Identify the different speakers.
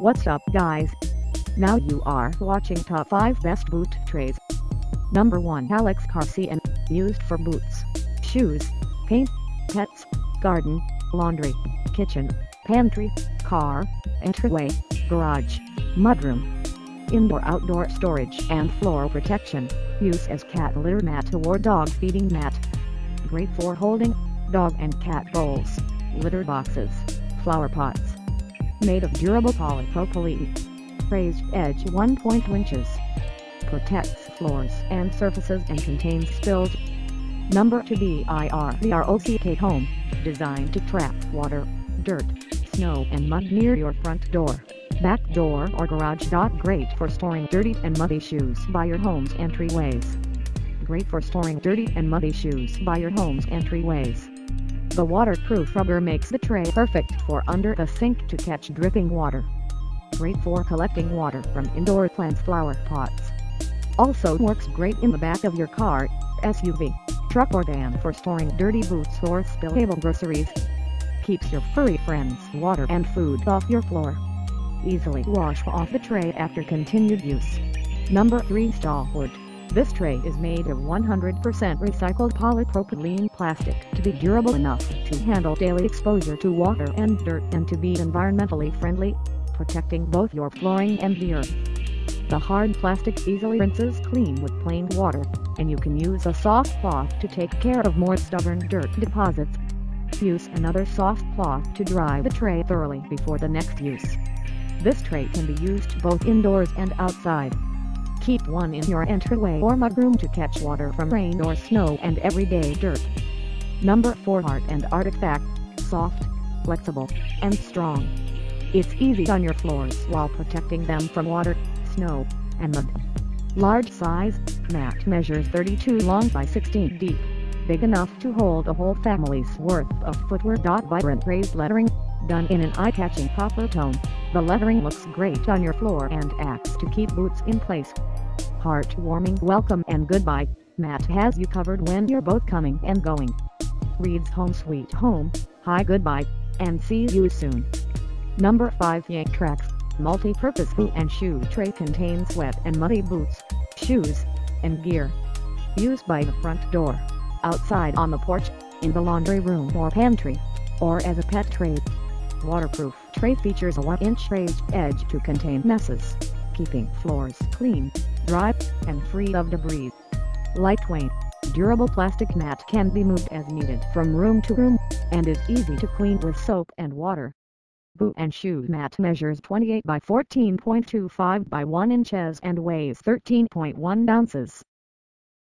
Speaker 1: What's up guys? Now you are watching top 5 best boot trays. Number 1 Alex Carseon, used for boots, shoes, paint, pets, garden, laundry, kitchen, pantry, car, entryway, garage, mudroom, indoor-outdoor storage and floor protection, use as cat litter mat or dog feeding mat. Great for holding dog and cat bowls, litter boxes, flower pots. Made of durable polypropylene. Raised edge 1 point winches. Protects floors and surfaces and contains spilled. Number 2 BIR Home, designed to trap water, dirt, snow and mud near your front door, back door or garage. Great for storing dirty and muddy shoes by your home's entryways. Great for storing dirty and muddy shoes by your home's entryways. The waterproof rubber makes the tray perfect for under the sink to catch dripping water. Great for collecting water from indoor plants flower pots. Also works great in the back of your car, SUV, truck or van for storing dirty boots or spillable groceries. Keeps your furry friends water and food off your floor. Easily wash off the tray after continued use. Number 3 Stalwart this tray is made of 100% recycled polypropylene plastic to be durable enough to handle daily exposure to water and dirt and to be environmentally friendly, protecting both your flooring and the earth. The hard plastic easily rinses clean with plain water, and you can use a soft cloth to take care of more stubborn dirt deposits. Use another soft cloth to dry the tray thoroughly before the next use. This tray can be used both indoors and outside. Keep one in your entryway or mudroom to catch water from rain or snow and everyday dirt. Number 4 Art and Artifact, soft, flexible, and strong. It's easy on your floors while protecting them from water, snow, and mud. Large size, mat measures 32 long by 16 deep, big enough to hold a whole family's worth of footwear. Vibrant raised lettering, done in an eye-catching copper tone, the lettering looks great on your floor and acts to keep boots in place heartwarming welcome and goodbye, mat has you covered when you're both coming and going. Reads Home Sweet Home, hi goodbye, and see you soon. Number 5 Yaktrax, multi-purpose boot and shoe tray contains wet and muddy boots, shoes, and gear. Used by the front door, outside on the porch, in the laundry room or pantry, or as a pet tray. Waterproof tray features a 1-inch raised edge to contain messes, keeping floors clean dry, and free of debris. Lightweight, durable plastic mat can be moved as needed from room to room, and is easy to clean with soap and water. Boot and shoe mat measures 28 by 14.25 by 1 inches and weighs 13.1 ounces.